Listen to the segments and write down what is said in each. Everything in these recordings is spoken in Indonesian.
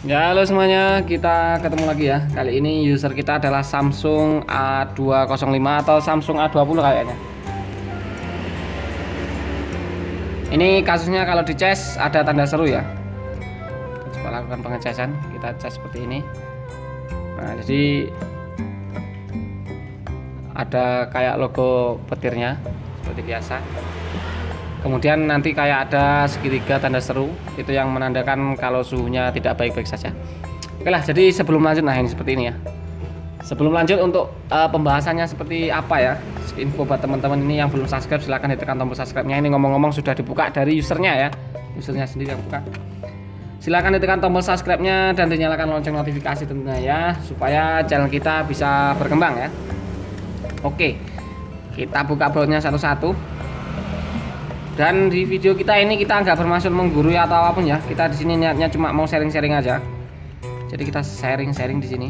Ya halo semuanya, kita ketemu lagi ya. Kali ini user kita adalah Samsung A205 atau Samsung A20 kayaknya. Ini kasusnya kalau dices ada tanda seru ya. Coba lakukan pengecasan, kita cas seperti ini. Nah, jadi ada kayak logo petirnya seperti biasa kemudian nanti kayak ada segitiga tanda seru itu yang menandakan kalau suhunya tidak baik-baik saja. Oke lah jadi sebelum lanjut nah ini seperti ini ya. Sebelum lanjut untuk uh, pembahasannya seperti apa ya? Info buat teman-teman ini yang belum subscribe silahkan ditekan tombol subscribe-nya. Ini ngomong-ngomong sudah dibuka dari usernya ya. Usernya sendiri yang buka. Silahkan ditekan tombol subscribe-nya dan dinyalakan lonceng notifikasi tentunya ya supaya channel kita bisa berkembang ya. Oke kita buka bautnya satu-satu dan di video kita ini kita nggak bermaksud menggurui atau apa pun ya. Kita di sini niatnya cuma mau sharing-sharing aja. Jadi kita sharing-sharing di sini.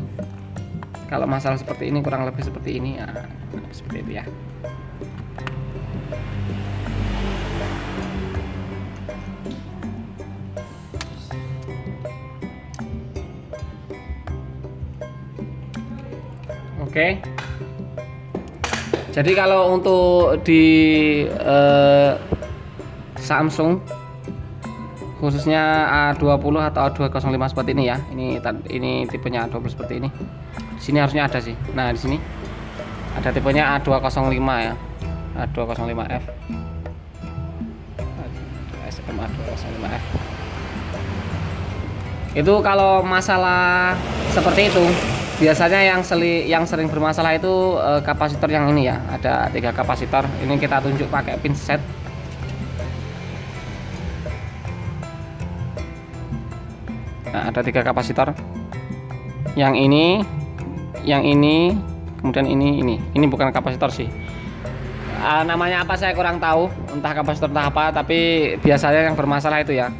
Kalau masalah seperti ini kurang lebih seperti ini ya seperti itu ya. Oke. Jadi kalau untuk di eh, Samsung khususnya A20 atau A205 seperti ini ya. Ini ini tipenya A20 seperti ini. Di sini harusnya ada sih. Nah, di sini ada tipenya A205 ya. A205F. SMA 205F. Itu kalau masalah seperti itu biasanya yang seli, yang sering bermasalah itu e, kapasitor yang ini ya ada tiga kapasitor ini kita tunjuk pakai pin nah, ada tiga kapasitor. Yang ini yang ini kemudian ini ini. Ini bukan kapasitor sih. Uh, namanya apa saya kurang tahu. Entah kapasitor entah apa tapi biasanya yang bermasalah itu ya.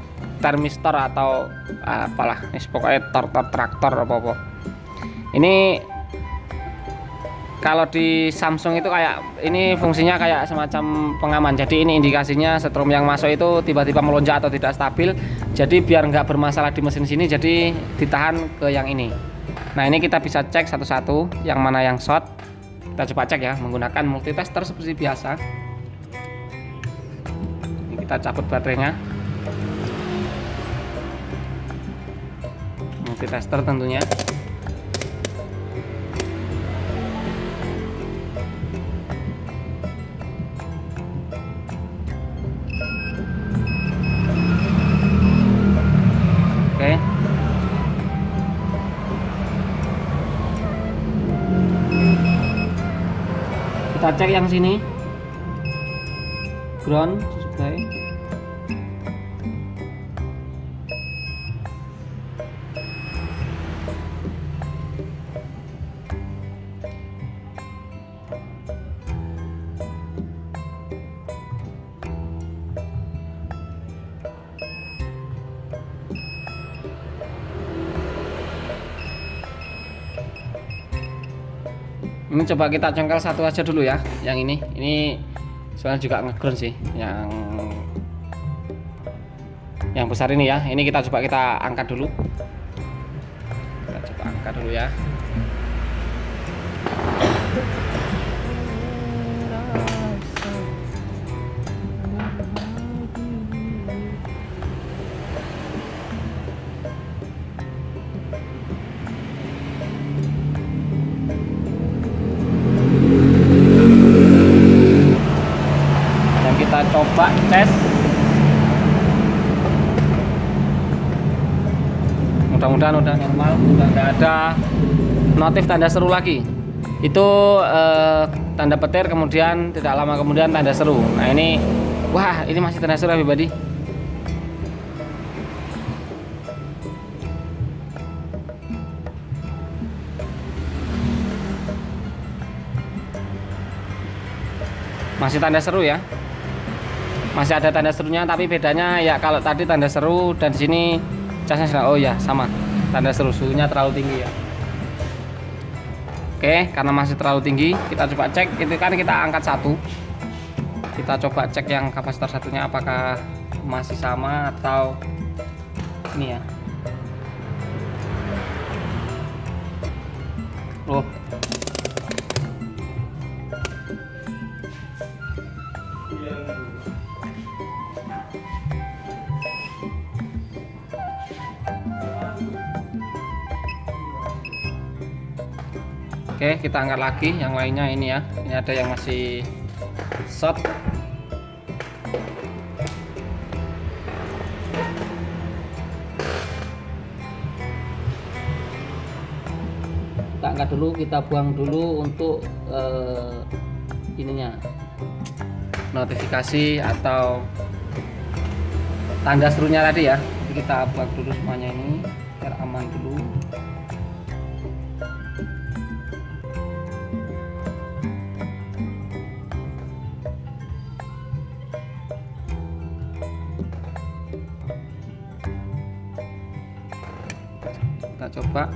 Termistor atau uh, apalah ini pokoknya tor-tor traktor apa apa ini kalau di Samsung itu kayak ini fungsinya kayak semacam pengaman. Jadi ini indikasinya setrum yang masuk itu tiba-tiba melonjak atau tidak stabil. Jadi biar nggak bermasalah di mesin sini jadi ditahan ke yang ini. Nah ini kita bisa cek satu-satu yang mana yang short. Kita coba cek ya menggunakan multitester seperti biasa. Ini kita cabut baterainya. Multitester tentunya cek yang sini. Ground supply ini coba kita congkel satu aja dulu ya yang ini. Ini soalnya juga ngeground sih yang yang besar ini ya. Ini kita coba kita angkat dulu. Kita coba angkat dulu ya coba tes. Mudah-mudahan udah normal udah nggak ada notif tanda seru lagi. Itu eh, tanda petir kemudian tidak lama kemudian tanda seru. Nah ini wah ini masih tanda seru everybody. Masih tanda seru ya masih ada tanda serunya tapi bedanya ya kalau tadi tanda seru dan sini casnya sudah oh ya sama. Tanda seru suhunya terlalu tinggi ya. Oke karena masih terlalu tinggi kita coba cek. Itu kan kita angkat satu. Kita coba cek yang kapasitor satunya apakah masih sama atau ini ya Oke, kita angkat lagi yang lainnya ini ya. Ini ada yang masih short. Kita angkat dulu, kita buang dulu untuk uh, ininya notifikasi atau tanda serunya tadi ya. Kita buang dulu semuanya ini biar aman dulu. Kita coba.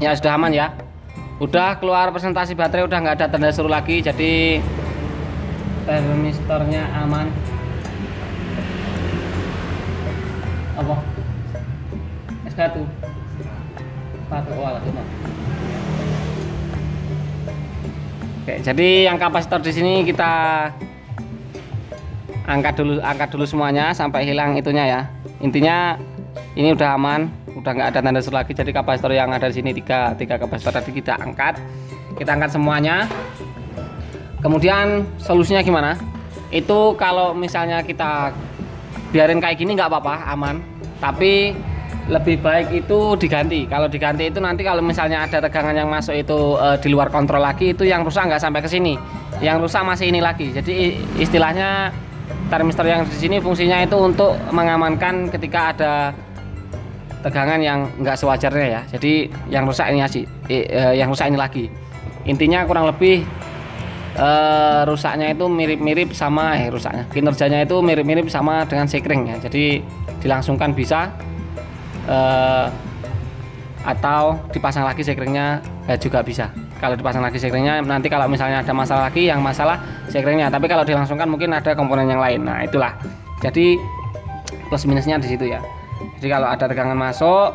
Ya sudah aman ya. Udah keluar presentasi baterai udah nggak ada tanda seru lagi jadi termistornya aman apa S1 satu wala Oke, jadi yang kapasitor di sini kita angkat dulu angkat dulu semuanya sampai hilang itunya ya. Intinya ini udah aman, udah nggak ada tanda seru lagi. Jadi kapasitor yang ada di sini tiga tiga kapasitor tadi kita angkat, kita angkat semuanya. Kemudian solusinya gimana? Itu kalau misalnya kita biarin kayak gini nggak apa-apa, aman. Tapi lebih baik itu diganti. Kalau diganti itu nanti kalau misalnya ada tegangan yang masuk itu e, di luar kontrol lagi, itu yang rusak nggak sampai ke sini. Yang rusak masih ini lagi. Jadi istilahnya termistor yang di sini fungsinya itu untuk mengamankan ketika ada tegangan yang nggak sewajarnya ya. Jadi yang rusak ini aja, e, e, yang rusak ini lagi. Intinya kurang lebih uh, rusaknya itu mirip-mirip sama eh rusaknya. Kinerjanya itu mirip-mirip sama dengan sekring ya. Jadi dilangsungkan bisa uh, atau dipasang lagi sekringnya eh, juga bisa. Kalau dipasang lagi sekringnya nanti kalau misalnya ada masalah lagi yang masalah sekringnya. Tapi kalau dilangsungkan mungkin ada komponen yang lain. Nah itulah. Jadi plus minusnya di situ ya. Jadi kalau ada tegangan masuk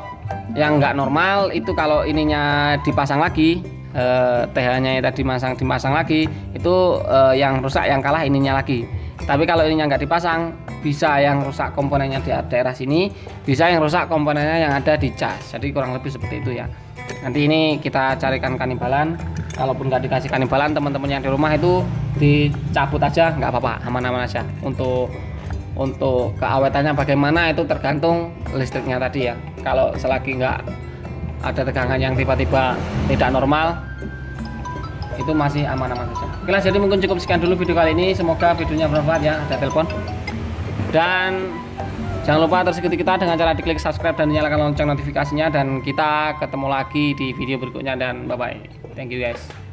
yang nggak normal itu kalau ininya dipasang lagi eh, TH-nya tadi masang dimasang lagi itu eh, yang rusak yang kalah ininya lagi. Tapi kalau ininya nggak dipasang bisa yang rusak komponennya di daerah sini bisa yang rusak komponennya yang ada di cas jadi kurang lebih seperti itu ya. Nanti ini kita carikan kanibalan kalaupun nggak dikasih kanibalan teman-teman yang di rumah itu dicabut aja nggak apa-apa aman-aman aja. Untuk untuk keawetannya bagaimana itu tergantung listriknya tadi ya. Kalau selagi nggak ada tegangan yang tiba-tiba tidak normal itu masih aman-aman saja. Oke lah jadi mungkin cukup sekian dulu video kali ini. Semoga videonya bermanfaat ya. Ada telepon. Dan jangan lupa terus ikuti kita dengan cara diklik subscribe dan nyalakan lonceng notifikasinya. Dan kita ketemu lagi di video berikutnya. Dan bye bye thank you guys